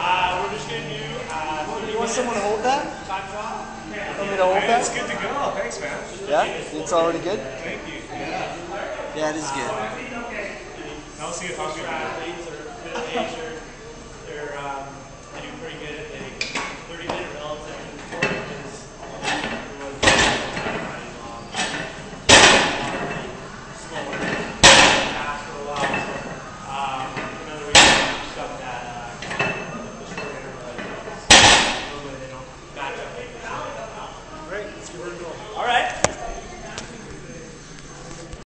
Uh, we're just gonna do uh, You want someone to hold that? trial. Want me to hold Hey, it's good to go. Thanks, man. Yeah? It's already good? Thank you. Yeah. Yeah, it is good. I'll see if I'm good. All right.